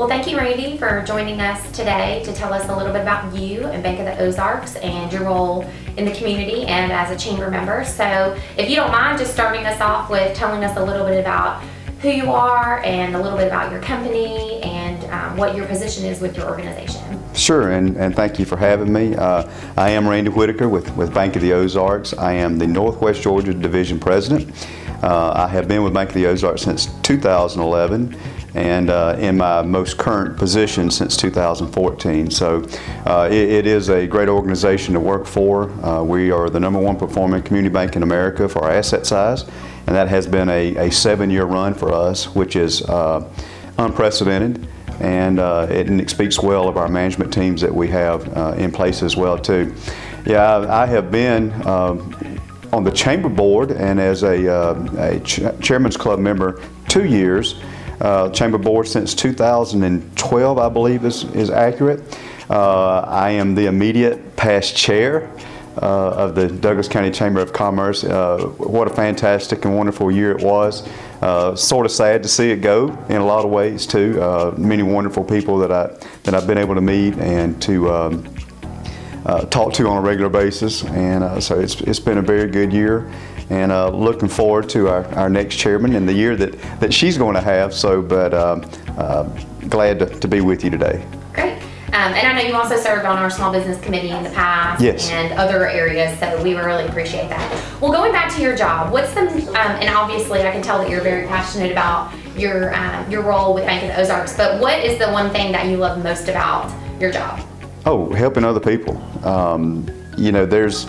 Well, thank you, Randy, for joining us today to tell us a little bit about you and Bank of the Ozarks and your role in the community and as a chamber member. So, if you don't mind just starting us off with telling us a little bit about who you are and a little bit about your company and um, what your position is with your organization. Sure, and, and thank you for having me. Uh, I am Randy Whitaker with, with Bank of the Ozarks. I am the Northwest Georgia Division President. Uh, I have been with Bank of the Ozarks since 2011 and uh, in my most current position since 2014. So uh, it, it is a great organization to work for. Uh, we are the number one performing community bank in America for our asset size, and that has been a, a seven-year run for us, which is uh, unprecedented. And uh, it, it, speaks well of our management teams that we have uh, in place as well too. Yeah, I, I have been on the chamber board and as a, a ch chairman's club member two years uh, Chamber Board since 2012, I believe is, is accurate. Uh, I am the immediate past chair uh, of the Douglas County Chamber of Commerce. Uh, what a fantastic and wonderful year it was. Uh, sort of sad to see it go in a lot of ways too. Uh, many wonderful people that I that I've been able to meet and to um, uh, talk to on a regular basis, and uh, so it's it's been a very good year and uh, looking forward to our, our next chairman and the year that, that she's going to have. So, but um, uh, glad to, to be with you today. Great. Um, and I know you also served on our small business committee in the past yes. and other areas, so we really appreciate that. Well, going back to your job, what's the, um, and obviously I can tell that you're very passionate about your, um, your role with Bank of the Ozarks, but what is the one thing that you love most about your job? Oh, helping other people. Um, you know, there's,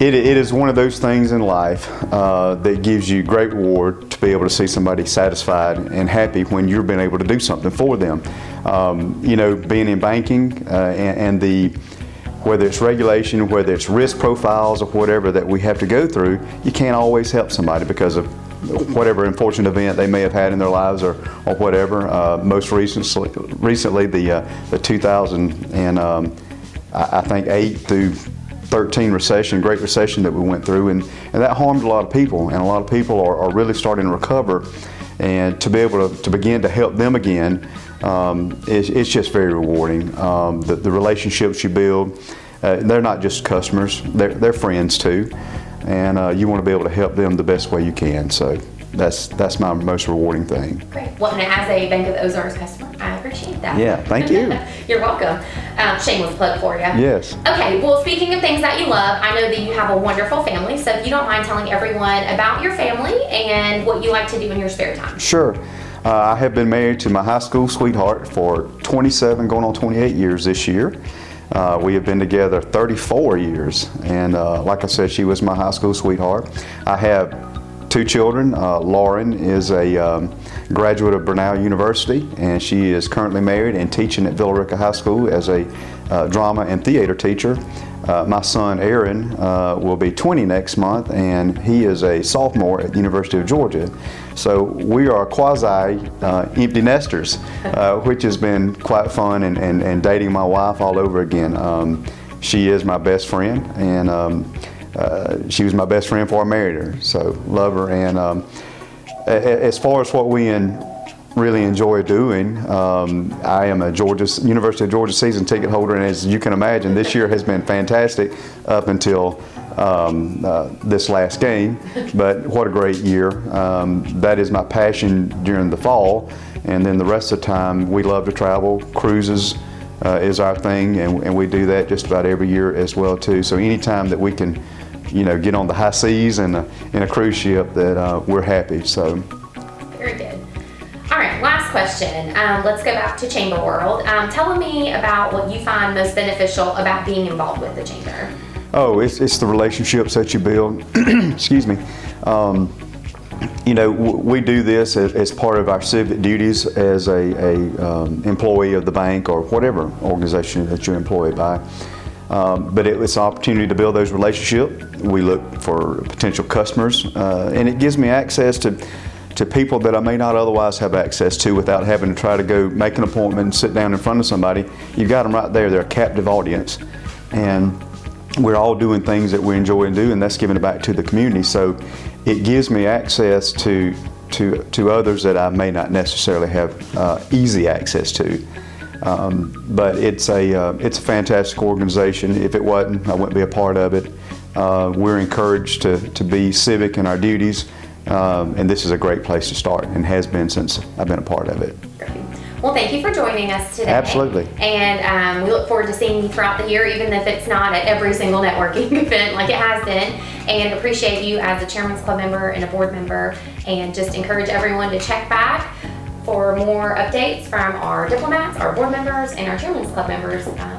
it, it is one of those things in life uh, that gives you great reward to be able to see somebody satisfied and happy when you've been able to do something for them. Um, you know, being in banking uh, and, and, the whether it's regulation, whether it's risk profiles or whatever that we have to go through, you can't always help somebody because of whatever unfortunate event they may have had in their lives or, or whatever. Uh, most recently, recently the uh, the 2000 and um, I, I think eight through 13 recession, Great Recession that we went through, and, and that harmed a lot of people, and a lot of people are, are really starting to recover. And to be able to, to begin to help them again, um, it's, it's, just very rewarding. Um, the, the, relationships you build, uh, they're not just customers, they're, they're friends too. And uh, you want to be able to help them the best way you can. So that's that's my most rewarding thing. Great. Well, and as a Bank of the Ozarks customer, That. Yeah, thank you. You're welcome. Um, shameless plug for you. Yes. Okay. Well, speaking of things that you love, I know that you have a wonderful family. So if you don't mind telling everyone about your family and what you like to do in your spare time. Sure. Uh, I have been married to my high school sweetheart for 27, going on 28 years this year. Uh, we have been together 34 years, and uh, like I said, she was my high school sweetheart. I have two children. Uh, Lauren is a um, graduate of Brenau University and she is currently married and teaching at Villa Rica High School as a uh, drama and theater teacher. Uh, my son Aaron uh, will be 20 next month and he is a sophomore at the University of Georgia. So we are quasi uh, empty nesters, uh, which has been quite fun and, and, and, dating my wife all over again. Um, she is my best friend and um, uh, she was my best friend before I married her, so love her. And um, as far as what we in, really enjoy doing, um, I am a Georgia University of Georgia season ticket holder, and as you can imagine, this year has been fantastic up until um, uh, this last game. But what a great year! Um, that is my passion during the fall, and then the rest of the time we love to travel, cruises. Uh, is our thing, and, and we do that just about every year as well too. So anytime that we can you know, get on the high seas and in a cruise ship that uh, we're happy. So. Very good. All right, last question. Um, let's go back to Chamber World. Um, tell me about what you find most beneficial about being involved with the Chamber. Oh, it's, it's the relationships that you build. Excuse me. Um, you know, we do this as, as, part of our civic duties as a, a um, employee of the bank or whatever organization that you're employed by. Um, but it, it's an opportunity to build those relationships. We look for potential customers, uh, and it gives me access to to people that I may not otherwise have access to without having to try to go make an appointment and sit down in front of somebody. You've got them right there. They're a captive audience, and we're all doing things that we enjoy and do, and that's giving it back to the community. So it gives me access to to, to others that I may not necessarily have uh, easy access to. Um, but it's a, uh, it's a fantastic organization. If it wasn't, I wouldn't be a part of it. Uh, we're encouraged to, to be civic in our duties, um, and this is a great place to start and has been since I've been a part of it. Well, thank you for joining us today. Absolutely. And um, we look forward to seeing you throughout the year, even if it's not at every single networking event like it has been. And appreciate you as a Chairman's Club member and a board member. And just encourage everyone to check back for more updates from our diplomats, our board members, and our Chairman's Club members um,